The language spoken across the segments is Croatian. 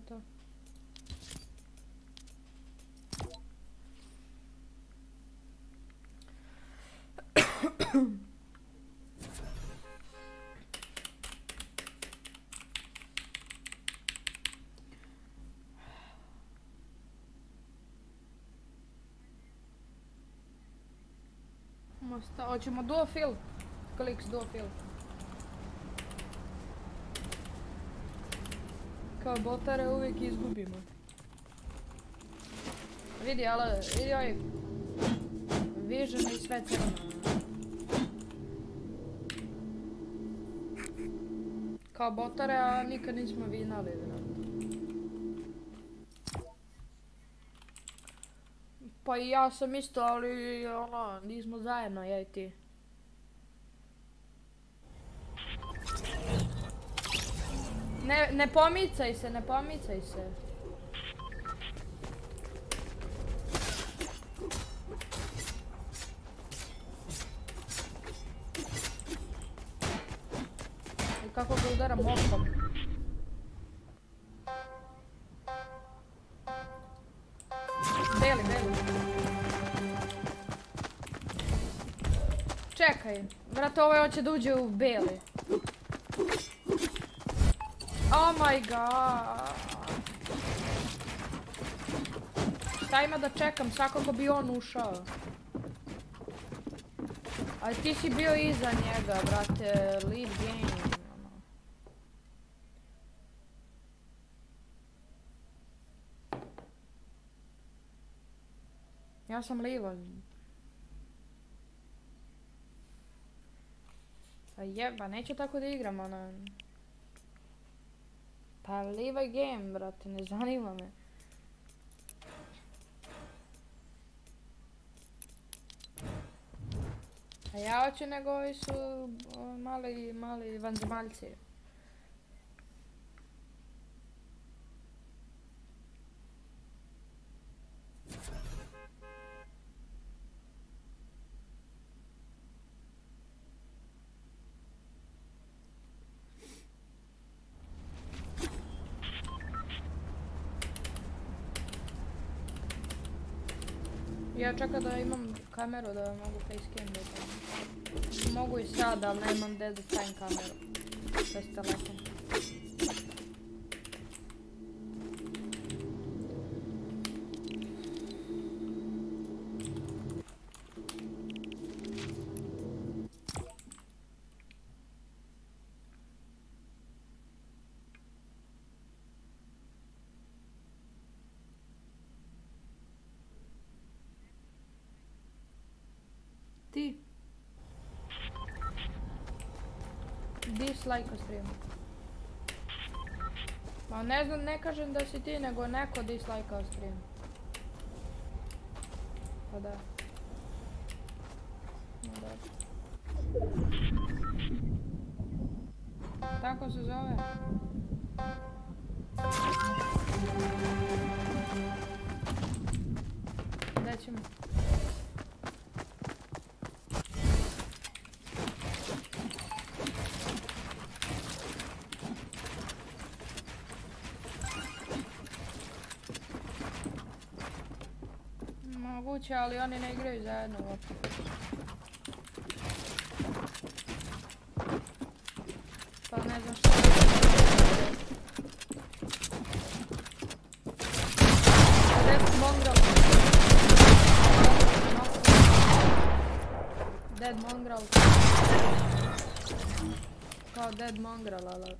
tá, tá. Mostra, doa ce mă două fel. Click două fel. Kao botare uvijek izgubimo. Vidi, ali, vidi ovaj Vision i sve crno. Kao botare, a nikad nismo vinali, vjerojatno. Pa i ja sam isto, ali ono, nismo zajedno, ja i ti. Ne, ne pomicaj se, ne pomicaj se. I kako ga udaram okom. Beli, beli. Čekaj, brate, ovaj hoće da uđe u beli. Oh my god. Šta ima da čekam, svakako bi on ušao. Ali ti si bio iza njega, brate, lead game. ono. Ja sam livo. Pa jeba, neću tako da igram, ono. Pa livaj game, brate, ne zanima me. A ja hoću nego ovi su mali, mali vanzemaljci. Ja čekam da imam kameru da mogu facecam to. Mogu i sad, ali nemam gdje da stavim kameru. Bez telefon. Ti. Dislike o streamu. Ma ne znam, ne kažem da si ti, nego neko dislike o streamu. Pa da. No. Tako se zove. Moguće, ali oni ne igraju zajedno uopće. Pa ne znam što. Dead Mongrel. Dead Mongrel. Kao Dead Mongrel, ali...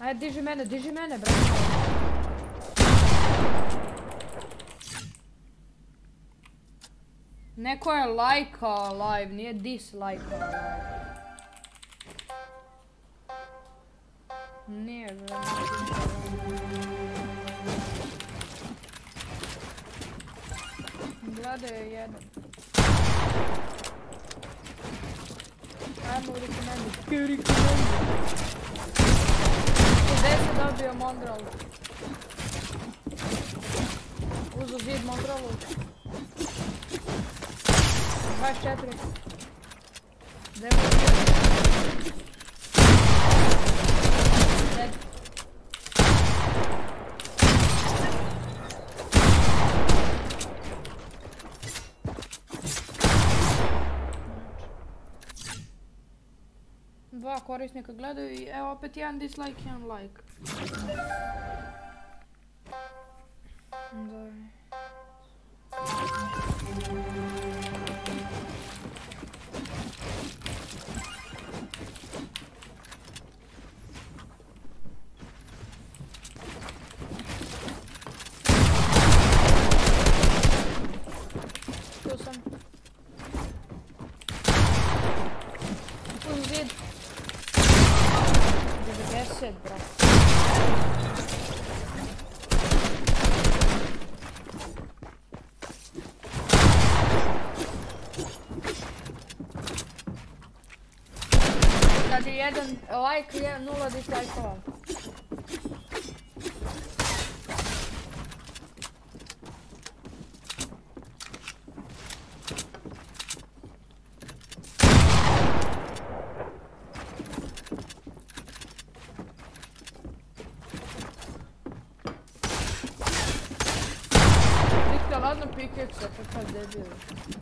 Ajde, diži mene, diži mene, brate. Neko je lajkao live, nije dislajkao live. Nije, brate. Gledao je jedan. Ajmo. Recommended. 10 dobio Mondralu. Uzu zid Mondralu. 24. 9. korisnika gledaju i evo opet jedan dislike, jedan like. Da. Jedan like, je nula dislajkova. Nikda ladno pikeksa, kakav debil.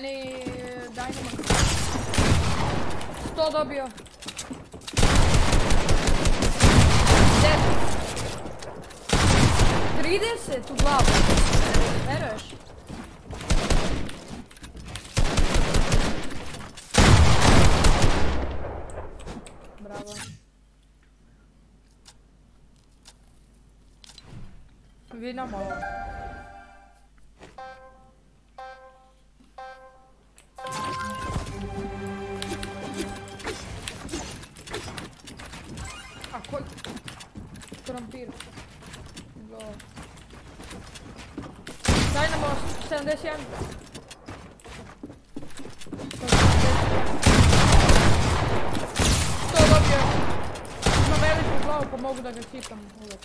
Meni Dynamo. 100 dobio. Dead. 30 u glavu. Veruješ? Bravo. Vinamo ovo. Daj nam ovo 71. To dobio. Ima veliku glavu pa mogu da ga hitam uvijek.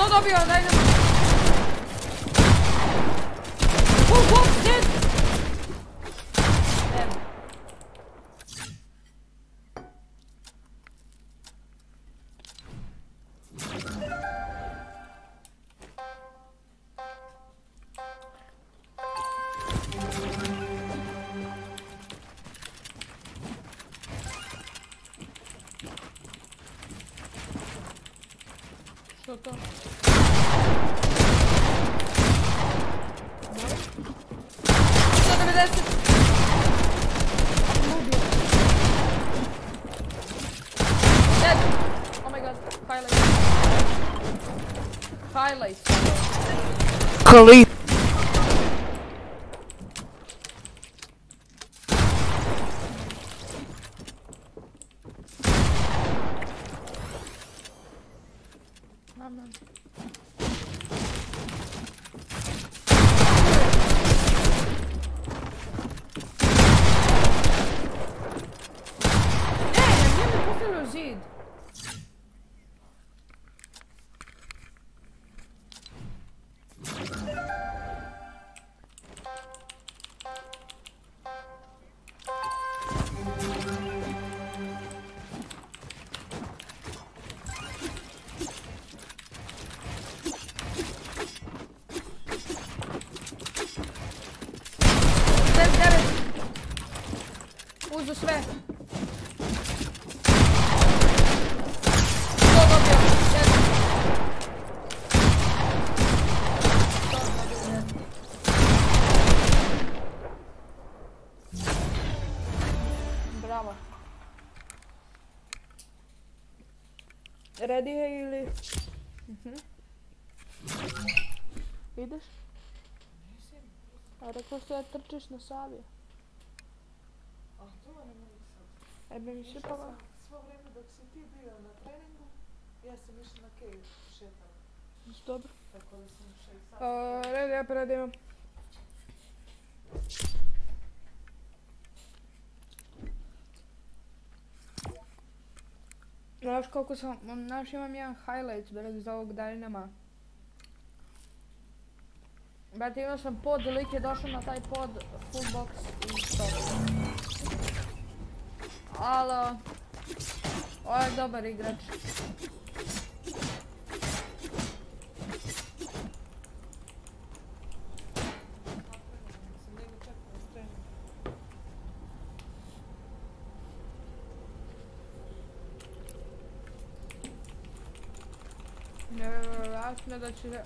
To dobio, daj nam. Oh, oh, dead! tamam. Ready je ili? Mhm. Ideš? A rekao ste da trčiš na Savije. A to ne mogu sad. E bi mi šipala. svo vrijeme dok si ti bio na treningu, ja sam išla na kej šetala. Dobro. Tako da sam išla i sad. A, red, ja pred Znaš koliko sam, znaš imam jedan highlight bez ovog Dynama. Brate, imao sam pod, lik je došao na taj pod, full box i stop. Alo. Ovo je dobar igrač. Sam njega čekala s treninga. Nevjerojatno da će da...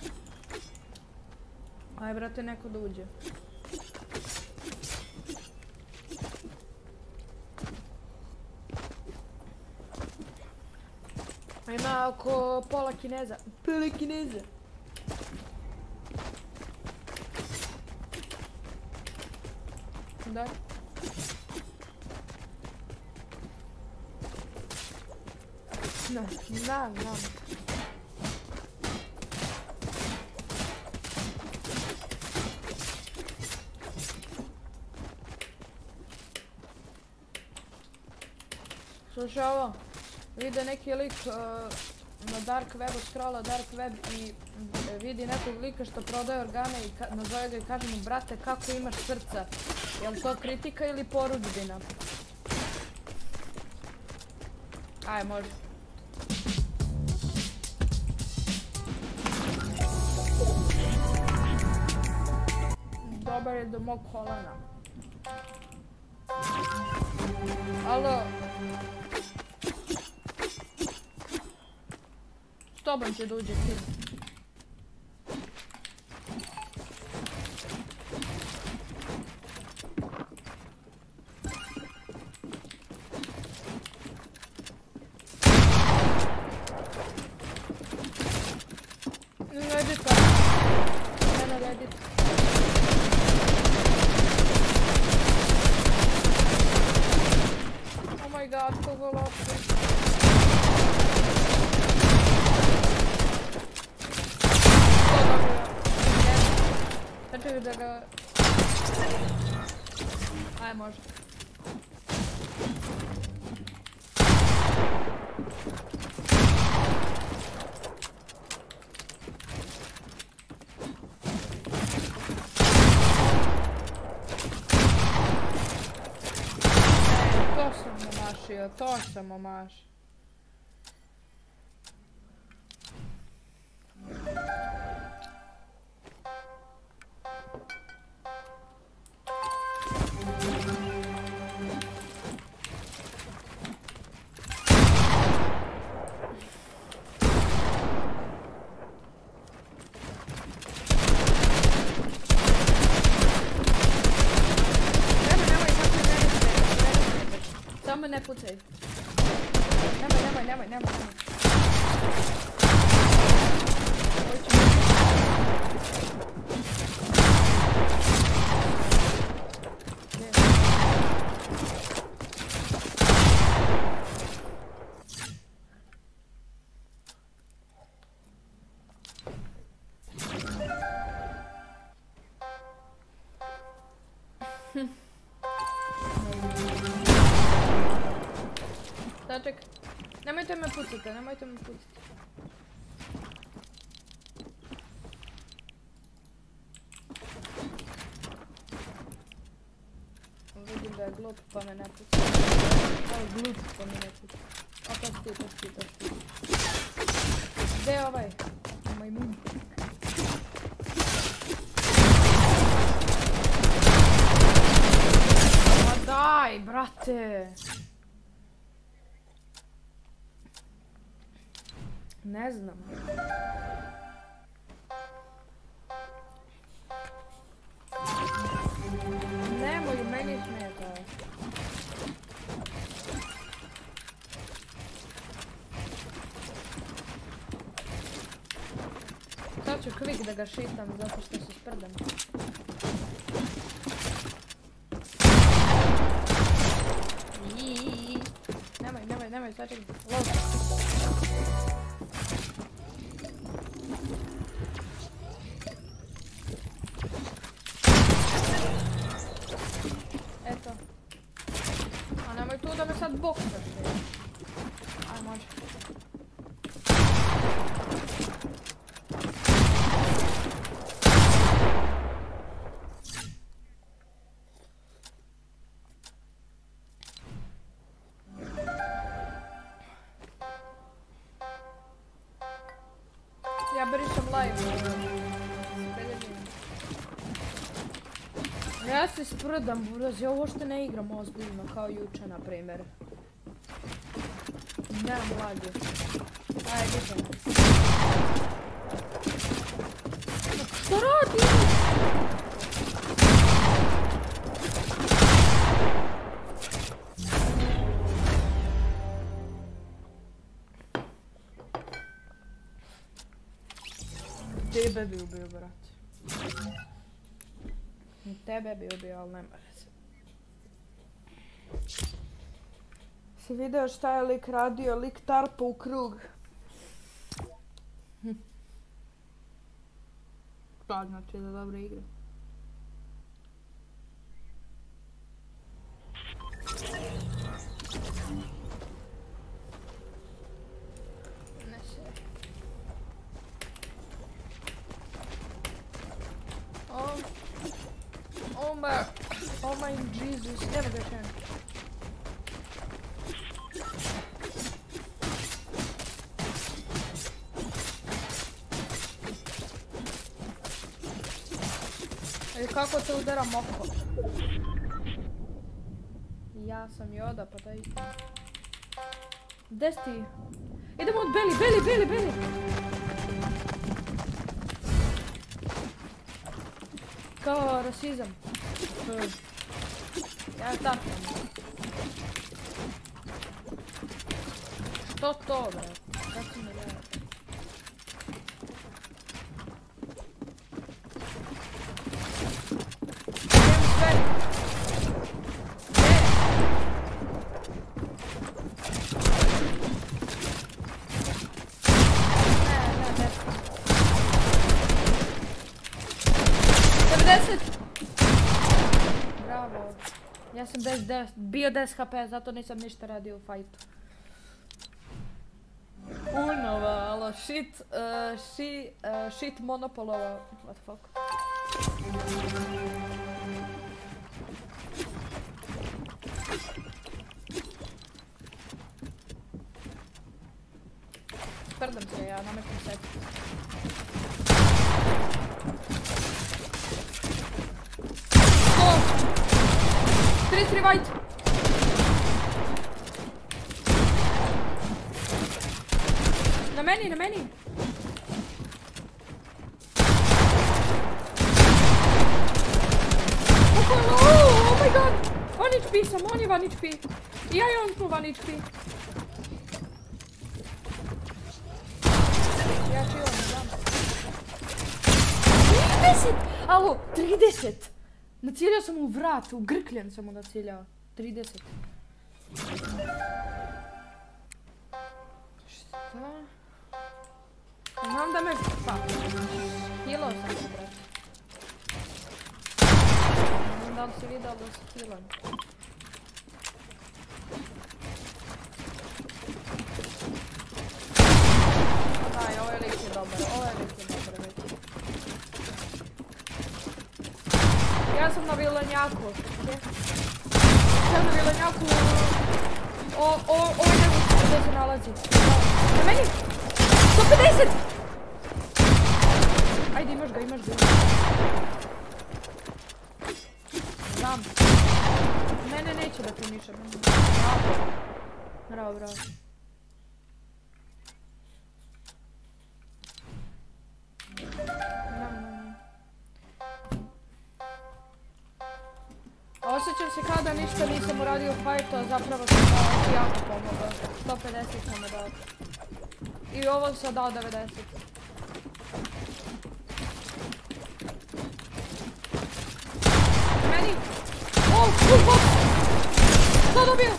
Aj, brate, neko da uđe. Ima oko pola kineza. Pola kineza. Da. Ne, znam, znam. Slušaj ovo, vide neki lik uh, na dark webu, scrolla dark web i mm, vidi nekog lika što prodaje organe i nazove ga i kaže mu brate kako imaš srca, jel to kritika ili porudžbina? Aj, može. Dobar je do mog kolena. Alo. S tobom će da uđe ti. Reddit pa. Ne na Reddit. Oh my god, kogo lopte. Čekaj da ga... Aj, može. E, to sam omašio, to Vidim da je glup pa me ne. Ovo je glup pa me ne puca. A to to to. Gdje je ovaj? Majmun. Ma daj, brate. Brate. Ne znam. Ga šitam zato što se sprdam. Nemoj, nemoj, nemoj, ću... Lov. Eto. A nemoj tu da me sad boksaš. Sprdam, buraz, ja uopšte ne igram ozbiljno kao juče, na primjer. Nemam lage. Ajde, idemo. Što radi? Tebe bi ubio, brate. I Tebe bi ubio, ali nema veze. Si video šta je lik radio? Lik tarpa u krug. Pa znači da dobro igra. Ne se. Oh. Oh my. Oh my Jesus. Evo ga še. E kako te udara moko? Ja sam Joda, pa daj. Gde si ti? Idemo od Beli, Beli, Beli, Beli! Kao rasizam. Ja tako. Što to, bre? Kako mi ne? Idem sve. Ne, ne, ne. 90! Bravo. Ja sam bez 10, bio 10 HP, zato nisam ništa radio u fajtu. Unova, alo, shit, shi, uh, shit monopolova, what the fuck. Sprdam se ja, namećem se. Sto! 33 white! many, на many. Oh, no! oh my god! 1 HP, съм, он е 1 HP. И я он по 1 HP. Я ще имам, да. 30! Ало, 30! Націляв съм му врат, огръклен съм му націляв. 30. Znam da me... Pa. Hilao sam se, brate. Ne znam da li si vidio da se hilam. Daj, ovaj lik je dobar, ovaj lik je dobar već. Ja sam na vilenjaku. Gdje? Ja sam na vilenjaku. O, o, ovaj ne gdje se nalazi. Na meni! 150! Ajde, imaš ga, imaš ga. Znam. Mene neće da finiša. Bravo. Bravo, bravo. Da, da, da. Osjećam se kao da ništa nisam uradio u fajtu, a zapravo sam dao jako pomogao. 150 sam dao. I ovo sam dao 90. Meni! O, full box! Ko dobio?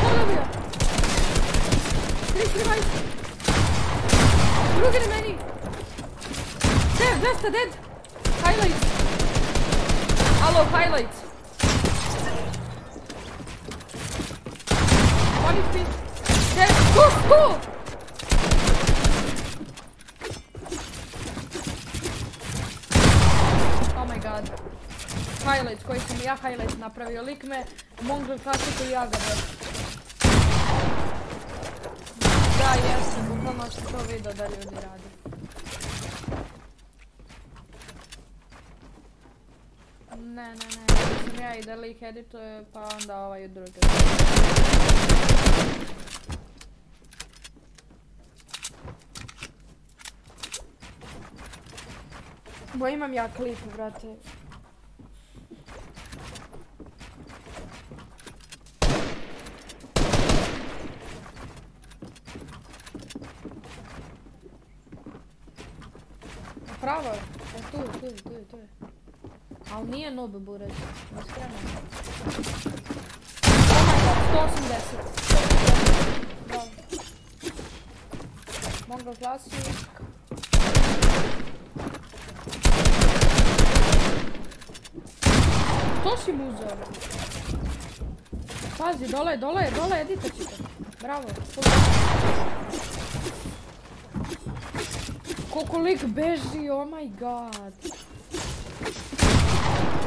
Ko dobio? Chris Revive! Drugi na meni! Dead, Vesta, dead! Highlights! Alo, highlights! One is dead! Dead! Go, go! Oh my god. Highlight koji sam ja highlight napravio. Lik me Mongol ja ga. Da, jesam. Bukvalno sam to vidio da ljudi rade. Ne, ne, ne. Sam ja i da lik edituje, pa onda ovaj drugi. Bo imam ja klip, brate. Pravo je. E, tu je, tu je, tu je, tu je. Al nije noob bureć. Iskreno. Oh my god, 180. Bravo. Mongol Classic. To si mu uzeo? Pazi, dole, dole, dole, edita ćete. Bravo. Koliko lik beži, oh my god.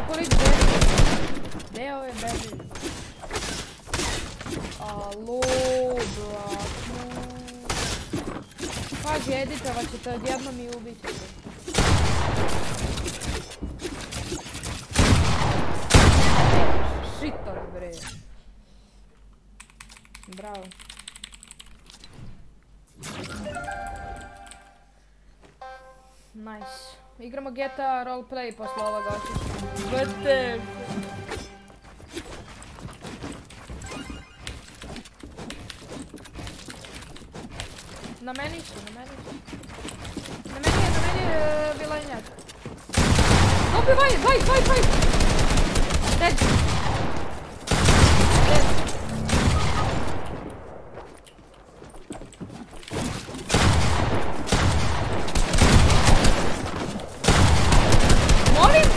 Koliko lik beži. Gdje ove beži? Alo, brate. Pazi, editovat ćete odjednom i ubit ćete. Šitovi bre. Bravo. Nice. Igramo GTA roleplay posle ovoga očiš. Vrte. Na meni su, na meni su. Na meni je, na meni je e, vilenjak. Dobi vaj, vaj, vaj, vaj! Dead. Dead. Molim?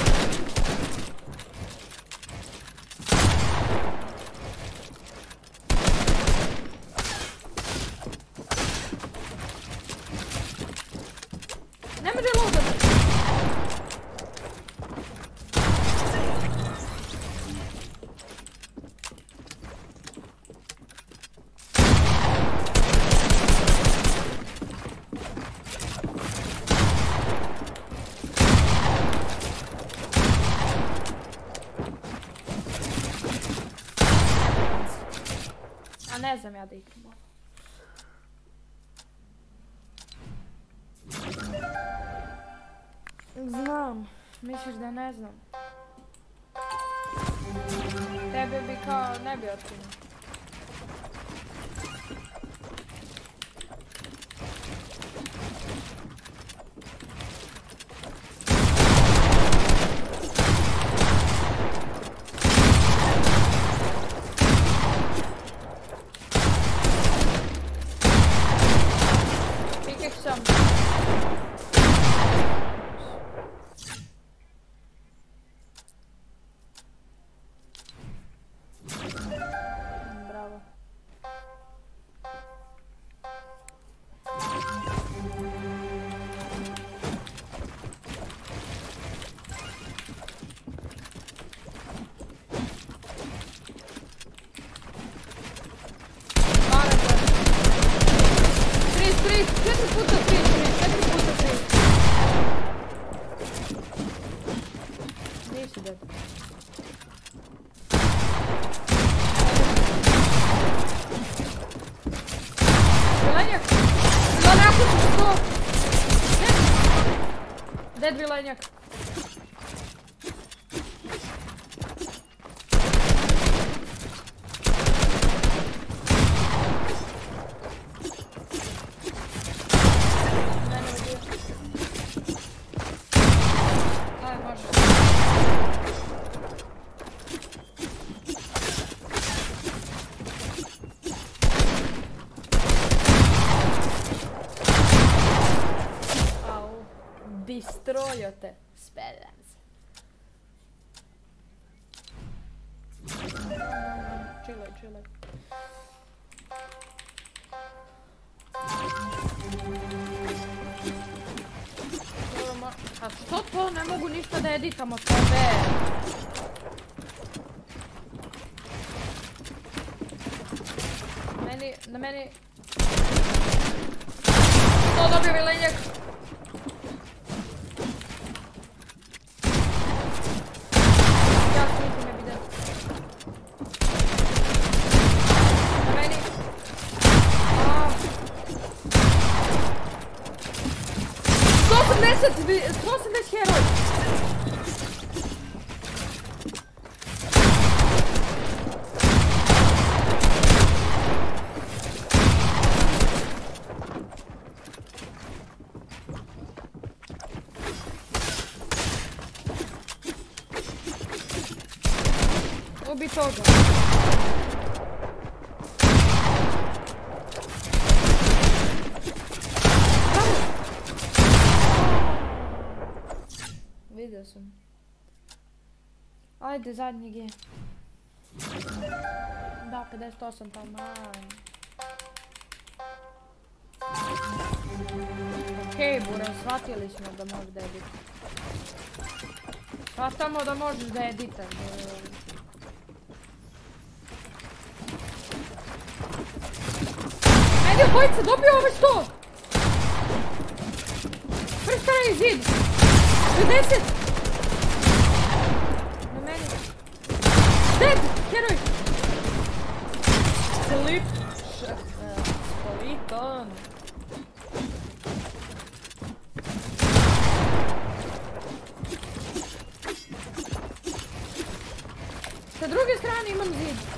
Ne može loadat. A ne znam ja da igram ovo. Znam. Misliš da ne znam? Tebe bi kao ne bi otkinuo. Dobro, mo- A što to? Ne mogu ništa da editam od tebe. Meni, na meni... To dobio vilenjak. Ja se niti ne vidim. Na meni. A. 180, vi- 180 heroj. Ubi toga. Vidio sam. Ajde, zadnji je. Da, 58 taman. Okej, Bure, shvatili smo da možeš da editaš. Shvatamo da možeš da editaš. Ajde, obojica, dobio ovaj sto! Prstara zid! 50! Na meni. Dead! Heroj! Slip! Skoliton! Sa druge strane imam zid.